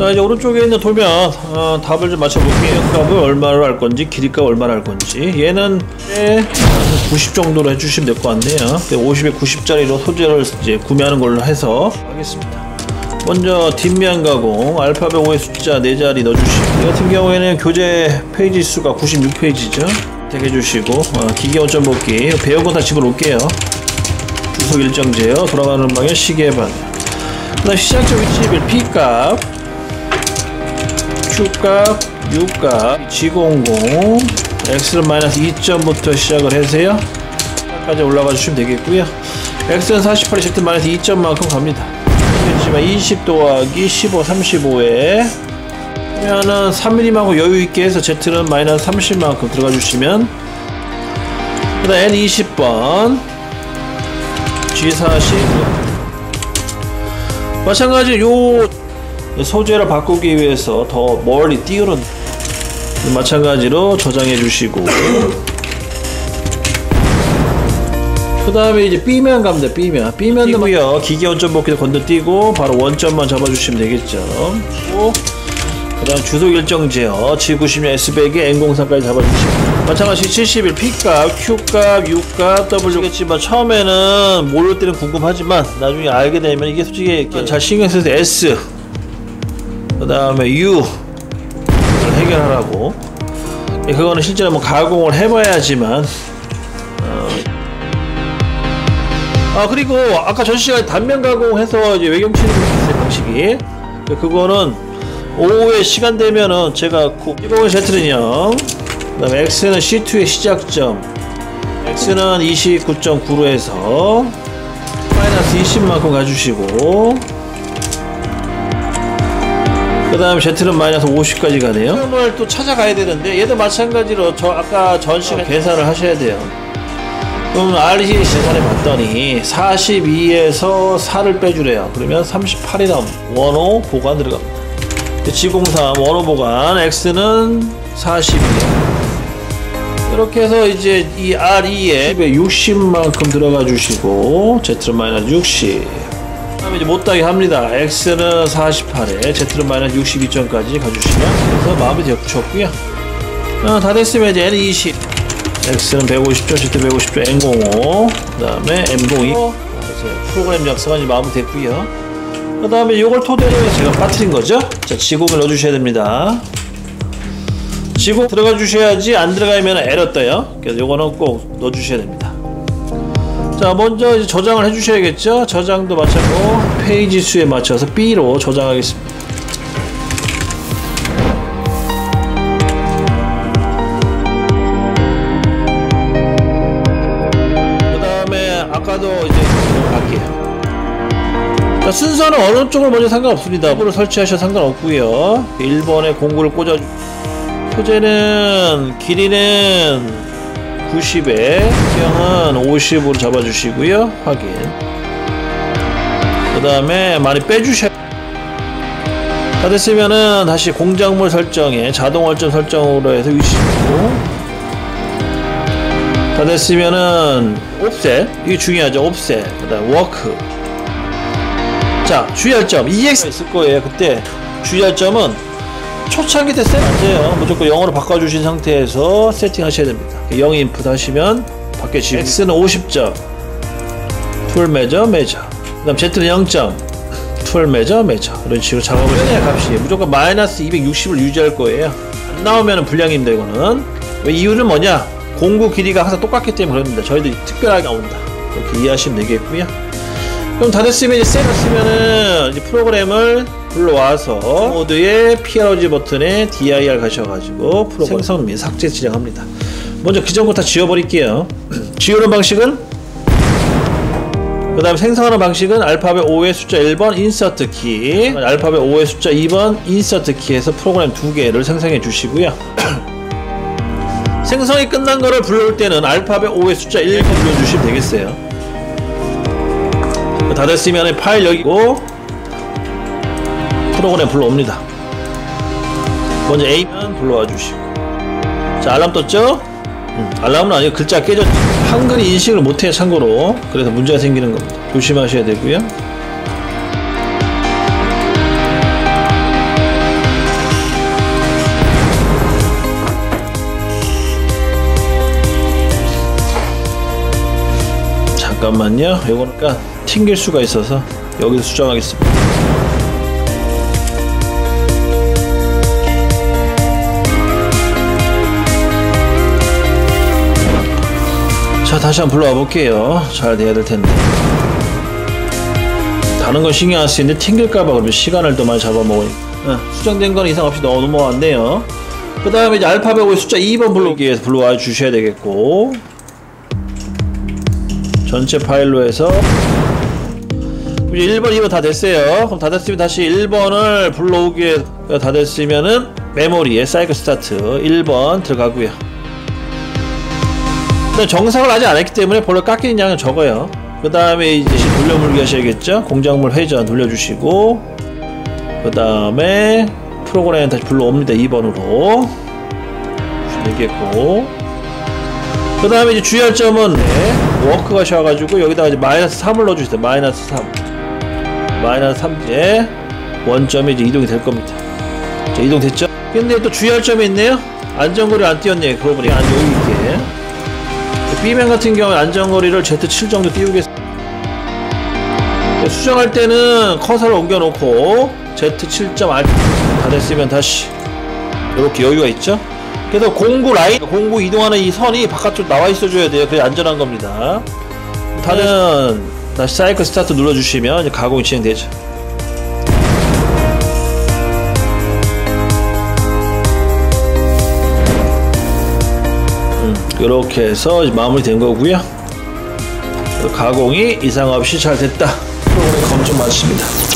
자 이제 오른쪽에 있는 도면 어, 답을 좀 맞춰볼게요. 값을 얼마로 할 건지 길이값 얼마로 할 건지. 얘는 90 정도로 해주시면 될 것 같네요. 50에 90짜리로 소재를 이제 구매하는 걸로 해서. 하겠습니다. 먼저 뒷면 가공 알파벳 5의 숫자 4자리 넣어주시고 이 같은 경우에는 교재 페이지 수가 96페이지죠? 택해주시고 어, 기계 원점 복기. 배운 거 다 집어넣을게요. 주소 일정 제어 돌아가는 방향 시계 그 다음 시작점 위치 P값 Q값 U값 G00 X는 마이너스 2점부터 시작을 해서요. 까지 올라가 주시면 되겠고요. X는 48에 Z 마이너스 2점만큼 갑니다. 그렇지만 20 더하기 15 35에 그러면은 3mm만큼 여유있게 해서 Z는 마이너스 30만큼 들어가 주시면 그 다음 N20번 G40 마찬가지로 요 소재를 바꾸기 위해서 더 멀리 띄우는 마찬가지로 저장해 주시고. 그 다음에 이제 B면 가면 돼 B면. B면도 고요. 기계 원점 복귀도 건너뛰고 바로 원점만 잡아주시면 되겠죠. 그 다음 주소 일정 제어 G90년 S백에 N03까지 잡아주시고. 마찬가지 71 P값, Q값, U값, W겠지만 처음에는 모를 때는 궁금하지만 나중에 알게 되면 이게 솔직히 잘 신경 써서 S 그 다음에 U 해결하라고. 그거는 실제로 뭐 가공을 해봐야지만. 아 그리고 아까 전 시간에 단면 가공해서 이제 외경 치는 방식이. 그거는 오후에 시간 되면은 제가 이거는 Z는요 그 다음에 X는 C2의 시작점. X는 29.9로 해서 마이너스 20만큼 가주시고 그 다음에 Z는 마이너스 50까지 가네요. 수을 또 찾아가야 되는데 얘도 마찬가지로 저 아까 전 시간 계산을 하셔야 돼요. 그럼 RC 계산해 봤더니 42에서 4를 빼주래요. 그러면 38이 나옵 원호 보관 들어갑니다. G03 원호 보관 X는 42 이렇게 해서 이제 이 R2에 60만큼 들어가 주시고 Z는 마이너스 60 다음에 이제 못하게 합니다. X는 48에 Z는 마이너스 62점까지 가주시면 그래서 마음이 되셨고요. 어, 다 됐으면 이제 N20 X는 150점, Z 150점, N05 그 다음에 M02 프로그램 작성이 한 마음이 됐고요. 그 다음에 이걸 토대로 제가 빠뜨린 거죠? 자 지공을 넣어주셔야 됩니다. 지공 들어가 주셔야지 안 들어가면 에러 떠요. 그래서 요거는 꼭 넣어 주셔야 됩니다 자 먼저 이제 저장을 해 주셔야겠죠? 저장도 마찬가지로 페이지 수에 맞춰서 B로 저장하겠습니다. 그 다음에 아까도 이제 갈게요 자 순서는 어느 쪽을 먼저 상관없습니다. 공구를 설치하셔도 상관없고요. 1번에 공구를 꽂아 소재는 길이는 90에 수평은 50으로 잡아주시고요. 확인. 그 다음에 많이 빼주셔야 다 됐으면은 다시 공작물 설정에 자동 원점 설정으로 해서 위치고. 다 됐으면은 offset. 이게 중요하죠. offset. 그 다음 work. 자 주의할 점. EX 있을 거예요 그때. 주의할 점은 초창기 때 돼요. 무조건 영어로 바꿔주신 상태에서 세팅하셔야 됩니다. 0 input 하시면 바뀌어지고 X는 50점 tool measure measure 그 다음 Z는 0점 tool measure measure 이런 식으로 작업을 해야 값이 무조건 마이너스 260을 유지할 거예요. 안 나오면 불량입니다 이거는 왜 이유는 뭐냐 공구 길이가 항상 똑같기 때문에 그럽니다. 저희들이 특별하게 나온다. 이렇게 이해하시면 되겠고요. 그럼 다 됐으면 이제 셋을 쓰면은 이제 프로그램을 불러와서 모드의 PROG 버튼에 DIR 가셔가지고 프로그램 생성 및 삭제 지정합니다. 먼저 기존 거 다 지워버릴게요. 지우는 방식은 그 다음에 생성하는 방식은 알파벳 O에 숫자 1번 insert 키 알파벳 O에 숫자 2번 insert 키에서 프로그램 두 개를 생성해 주시고요. 생성이 끝난 거를 불러올 때는 알파벳 O에 숫자 1번 불러주시면 되겠어요. 다 됐으면 파일 여기고 프로그램 불러옵니다. 먼저 A면 불러와 주시고. 자 알람 떴죠? 음, 알람은 아니고 글자 깨졌죠. 한글이 인식을 못해 참고로 그래서 문제가 생기는 겁니다. 조심하셔야 되고요. 잠깐만요. 이거니까 튕길 수가 있어서 여기서 수정하겠습니다. 다시 한번 불러와 볼게요. 잘 돼야 될 텐데. 다른 건 신경 안 쓰이는데 튕길까봐 그러면 시간을 또 많이 잡아먹으니까. 어, 수정된 건 이상 없이 너무 넘어왔네요. 그 다음에 이제 알파벳의 숫자 2번 불러오기 위해서 불러와 주셔야 되겠고. 전체 파일로 해서 이제 1번, 2번 다 됐어요. 그럼 다 됐으면 다시 1번을 불러오기에 다 됐으면은 메모리에 사이클 스타트 1번 들어가고요. 근데 정상을 아직 안 했기 때문에 볼로 깎이는 양은 적어요. 그 다음에 이제 돌려물기 하셔야겠죠? 공작물 회전 돌려주시고 그 다음에 프로그램 다시 불러옵니다. 2번으로 되겠고 그 다음에 이제 주의할 점은 네, 워크 가셔가지고 여기다가 이제 마이너스 3을 넣어주세요. 마이너스 3 마이너스 3제 원점이 이제 이동이 될 겁니다. 자 이동됐죠? 근데 또 주의할 점이 있네요. 안전거리 안 띄웠네. 그러고 보니 안 여기 있게 B맨 같은 경우에 안전거리를 Z7 정도 띄우겠습니다. 수정할 때는 커서를 옮겨놓고 Z7.R 다 됐으면 다시 이렇게 여유가 있죠. 그래서 공구 라인, 공구 이동하는 이 선이 바깥으로 나와 있어줘야 돼요. 그게 안전한 겁니다. 다른 다시 사이클 스타트 눌러주시면 가공이 진행되죠. 이렇게 해서 마무리된 거고요. 가공이 이상 없이 잘 됐다. 프로그램 검증 마칩니다.